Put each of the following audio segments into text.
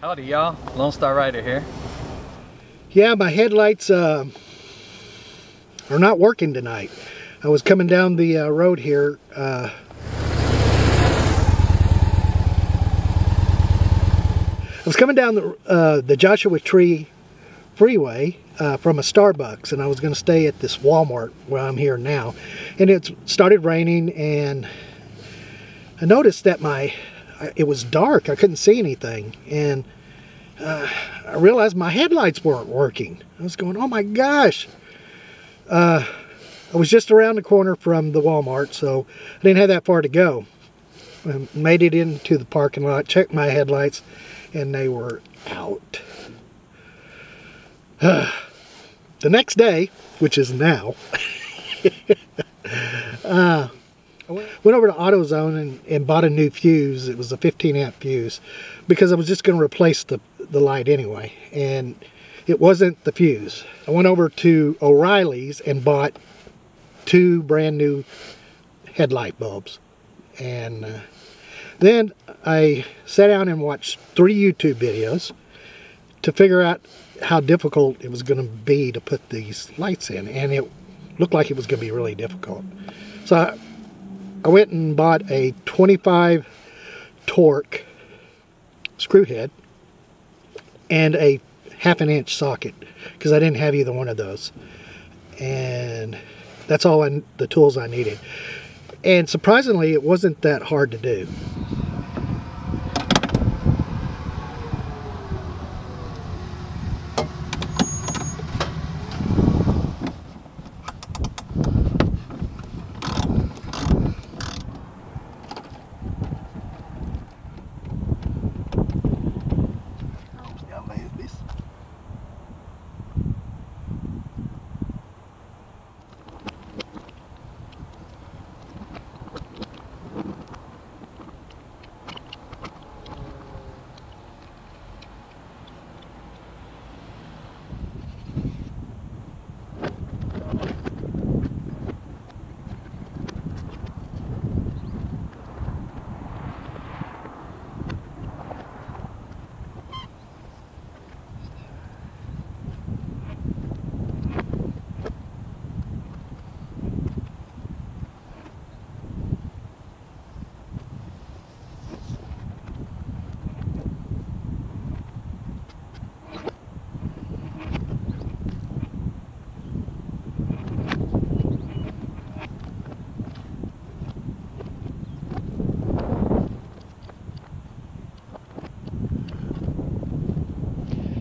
Howdy y'all, Lone Star Rider here. Yeah, my headlights uh, are not working tonight. I was coming down the uh, road here. Uh, I was coming down the, uh, the Joshua Tree Freeway uh, from a Starbucks and I was going to stay at this Walmart where I'm here now. And it started raining and I noticed that my it was dark. I couldn't see anything. And uh, I realized my headlights weren't working. I was going, oh my gosh. Uh, I was just around the corner from the Walmart, so I didn't have that far to go. I made it into the parking lot, checked my headlights, and they were out. The next day, which is now, went over to AutoZone and, and bought a new fuse. It was a 15 amp fuse because I was just going to replace the, the light anyway. And it wasn't the fuse. I went over to O'Reilly's and bought two brand new headlight bulbs. And uh, then I sat down and watched three YouTube videos to figure out how difficult it was going to be to put these lights in. And it looked like it was going to be really difficult. So I, I went and bought a 25 Torx screw head and a half an inch socket because I didn't have either one of those. And that's all I, the tools I needed. And surprisingly, it wasn't that hard to do.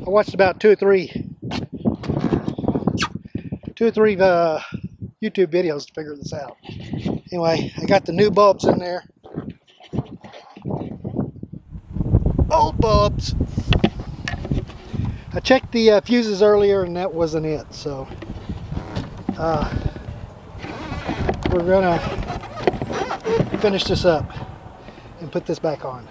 I watched about two or three, two or three uh, YouTube videos to figure this out. Anyway, I got the new bulbs in there. Old bulbs. I checked the uh, fuses earlier and that wasn't it. So uh, we're gonna finish this up and put this back on.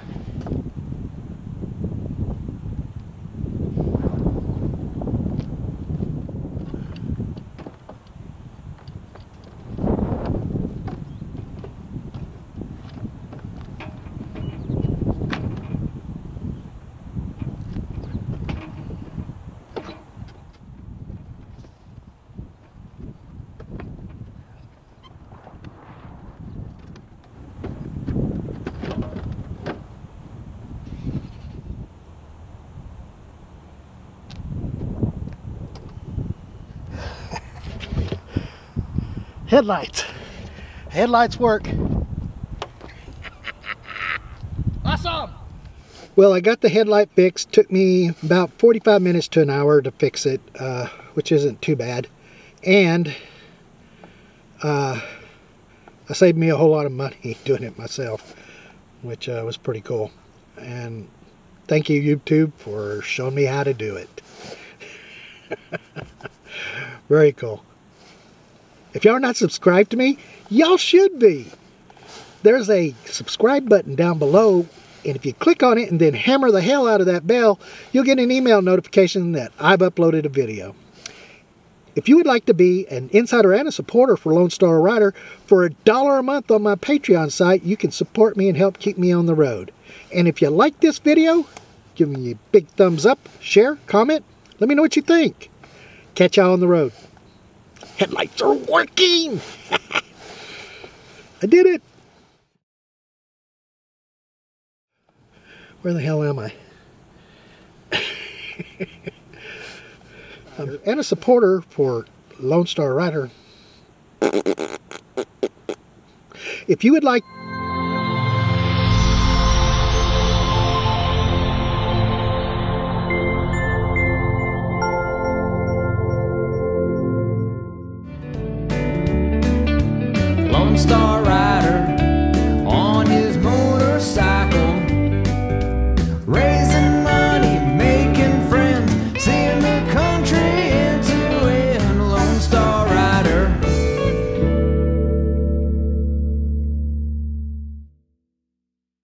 Headlights. Headlights work. Awesome! Well, I got the headlight fixed. Took me about 45 minutes to an hour to fix it, uh, which isn't too bad. And uh, I saved me a whole lot of money doing it myself, which uh, was pretty cool. And thank you, YouTube, for showing me how to do it. Very cool. If y'all are not subscribed to me, y'all should be. There's a subscribe button down below, and if you click on it and then hammer the hell out of that bell, you'll get an email notification that I've uploaded a video. If you would like to be an insider and a supporter for Lone Star Rider, for a dollar a month on my Patreon site, you can support me and help keep me on the road. And if you like this video, give me a big thumbs up, share, comment. Let me know what you think. Catch y'all on the road. Headlights are working! I did it! Where the hell am I? and a supporter for Lone Star Rider. If you would like star ride.